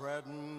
spreading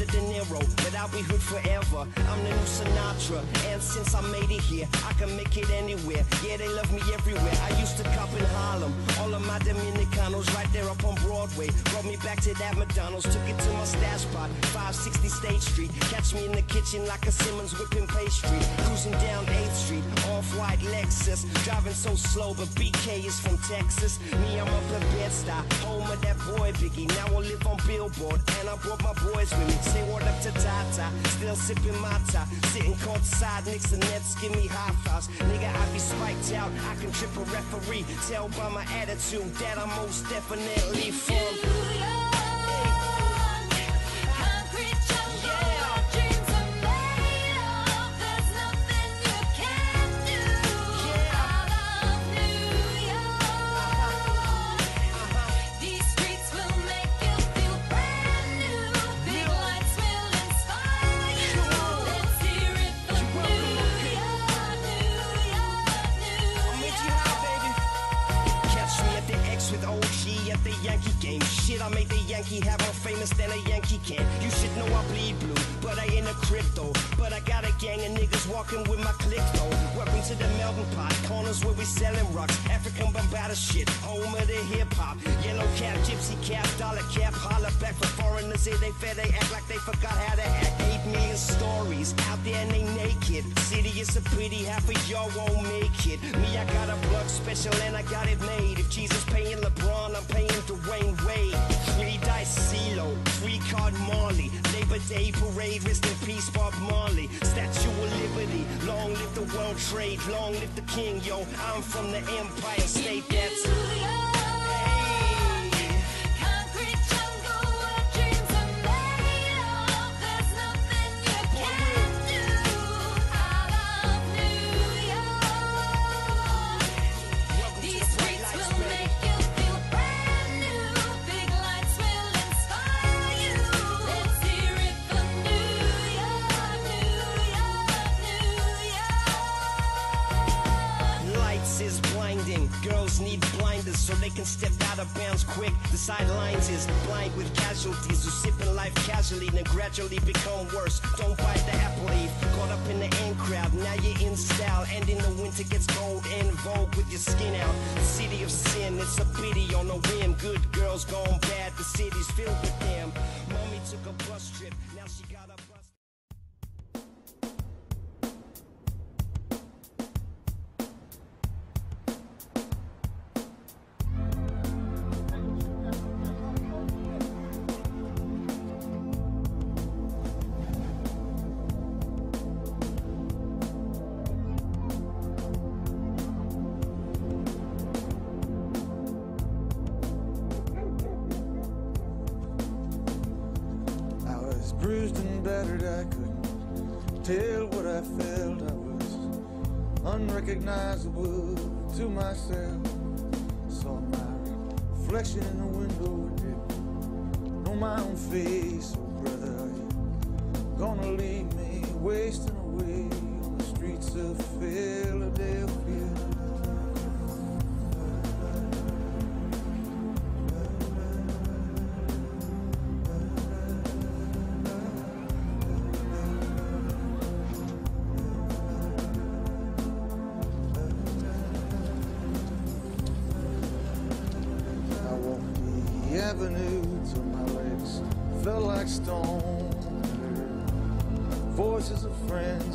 right De Niro. But I'll be hood forever. I'm the new Sinatra. And since I made it here, can make it anywhere. Yeah, they love me everywhere. I used to cop in Harlem. All of my Dominicanos right there up on Broadway. Brought me back to that McDonald's. Took it to my stash spot, 560 State Street. Catch me in the kitchen like a Simmons whipping pastry. Cruising down 8th Street, off-white Lexus. Driving so slow, but BK is from Texas. Me, I'm up at Bed-Stuy, home of that boy Biggie. Now I live on Billboard, and I brought my boys with me. Say what up to Tata, still sipping my tie. Sitting courtside, Knicks and Nets give me high Nigga, I be spiked out, I can trip a referee. Tell by my attitude that I'm most definitely from. Where we selling rocks. African bombada shit, home of the hip hop. Yellow cap, gypsy cap, dollar cap, holler back for foreigners. Say they fair, they act like they forgot how to act. Eight million stories out there and they naked. City is so pretty, half of y'all won't make it. Me, I got a plug special and I got it made. If Jesus paying LeBron, I'm paying Dwayne Wade. Three dice CeeLo, three card Marley. Labor Day parade, rest in peace Bob Marley. Statue of Liberty, long live the World Trade, long live the King, yo. I'm from the Empire State, that's. Can step out of bounds quick. The sidelines is blind with casualties who sipping life casually, then gradually become worse. Don't bite the apple leaf. Caught up in the in crowd, now you're in style. And in the winter gets cold and vogue with your skin out. The city of sin, it's a pity on a whim. Good girls gone bad, the city's filled with them. Mommy took a bus trip, now she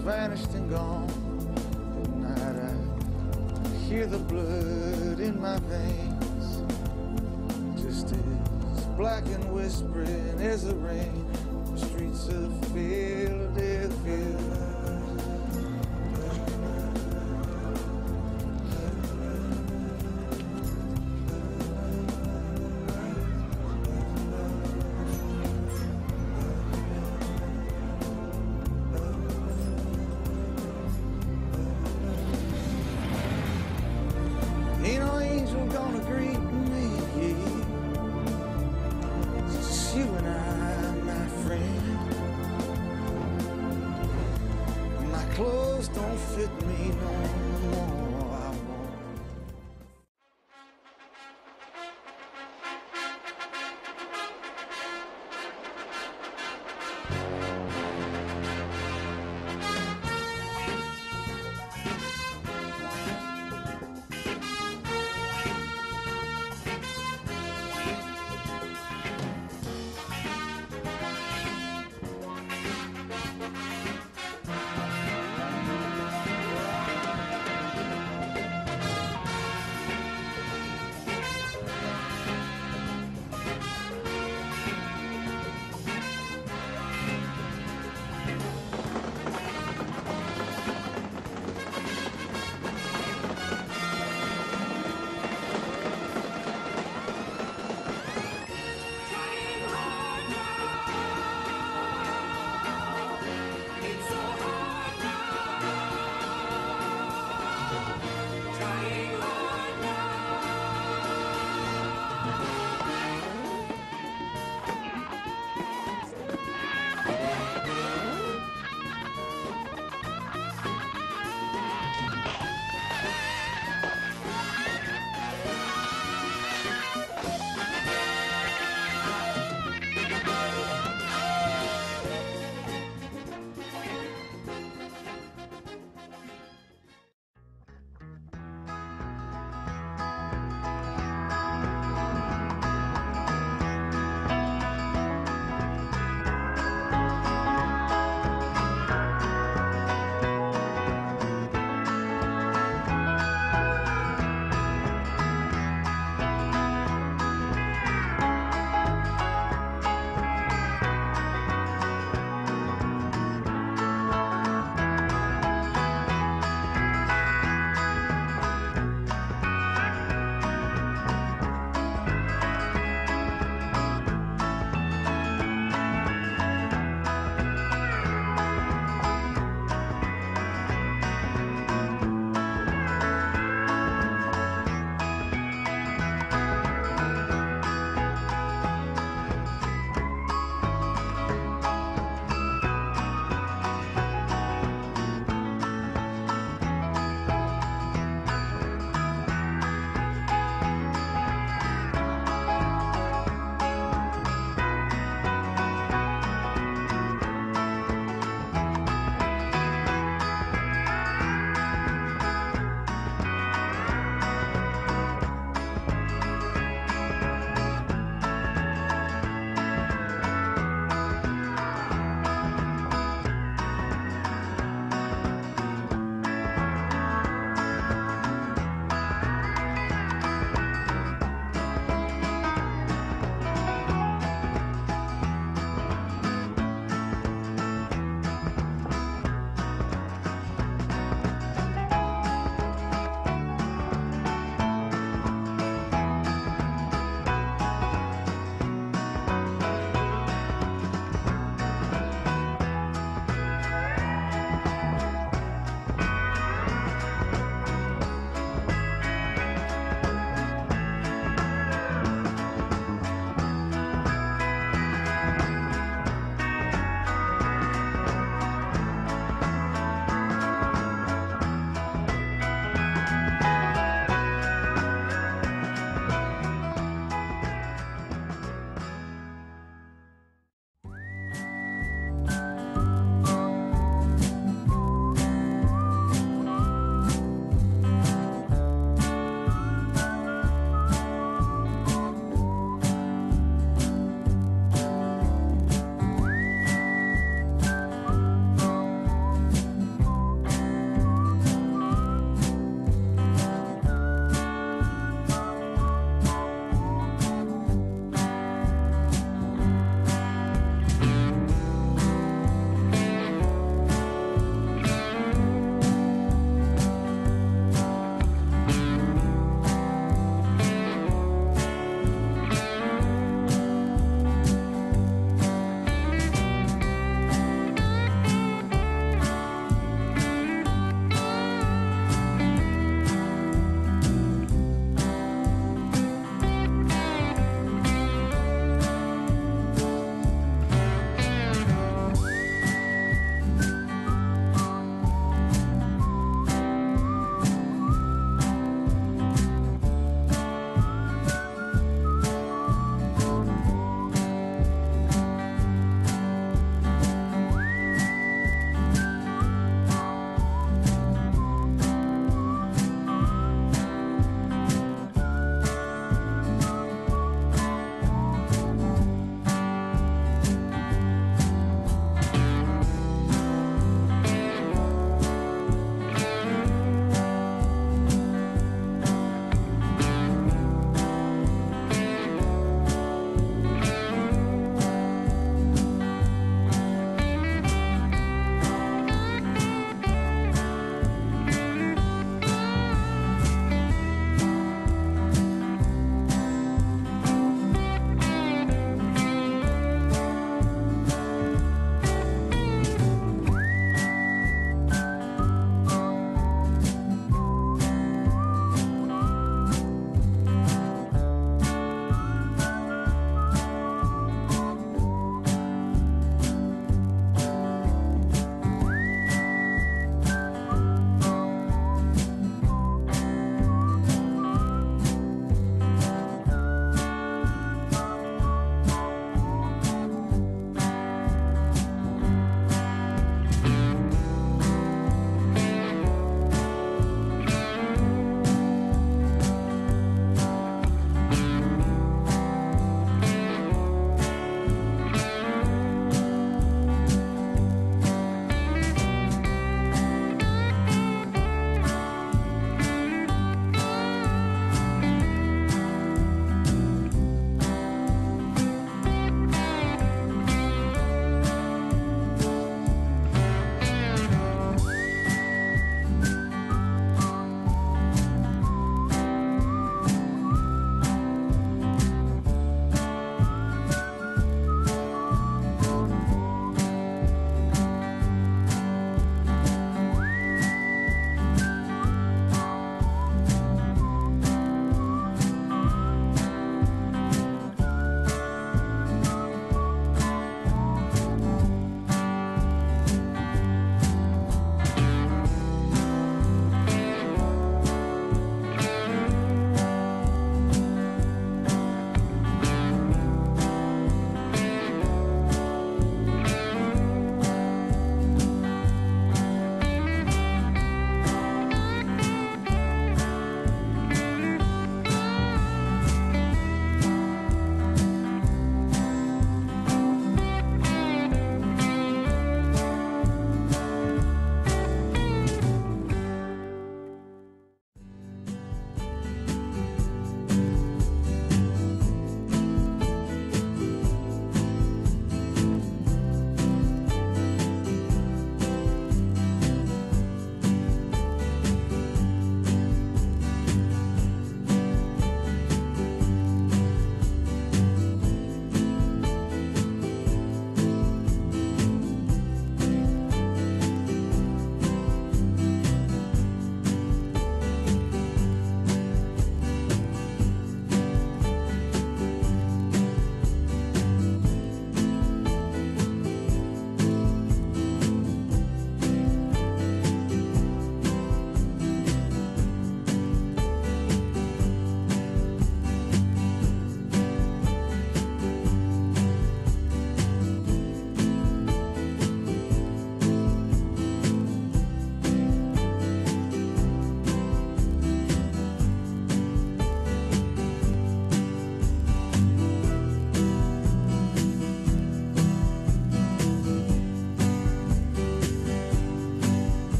vanished and gone. At night I hear the blood in my veins. Just as black and whispering as the rain. The streets of Philadelphia. You and I, my friend. My clothes don't fit me no more.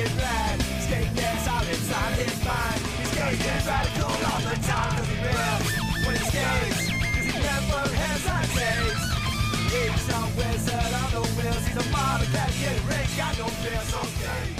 skating mad, skating dance all inside his mind. He's skating radical all the time, cause he lives when he skates, cause he never hesitates. He's a wizard on the wheels, he's a model that gets rich, got no fear, so skate.